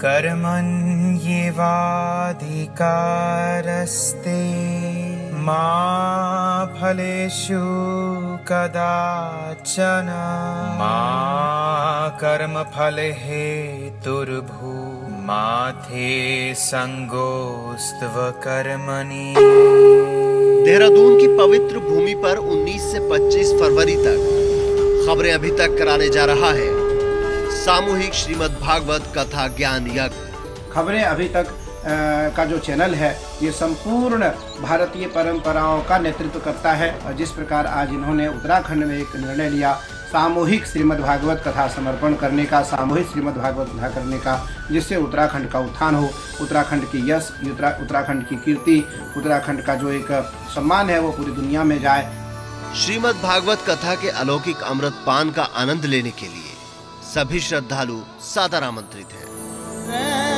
कर्मण्येवाधिकारस्ते मा फलेषु कदाचन। मा कर्मफलहेतुर्भू मा ते सङ्गोऽस्त्व कर्मणि देहरादून की पवित्र भूमि पर 19 से 25 फरवरी तक खबरें अभी तक कराने जा रहा है। सामूहिक श्रीमद् भागवत कथा ज्ञान यज्ञ। खबरें अभी तक का जो चैनल है ये संपूर्ण भारतीय परंपराओं का नेतृत्व करता है और जिस प्रकार आज इन्होंने उत्तराखंड में एक निर्णय लिया सामूहिक श्रीमद् भागवत कथा समर्पण करने का सामूहिक श्रीमद् भागवत कथा करने का जिससे उत्तराखंड का उत्थान हो उत्तराखंड की यश उत्तरा उत्तराखंड की कीर्ति उत्तराखंड का जो एक सम्मान है वो पूरी दुनिया में जाए। श्रीमद् भागवत कथा के अलौकिक अमृत पान का आनंद लेने के लिए। सभी श्रद्धालु सादर आमंत्रित हैं।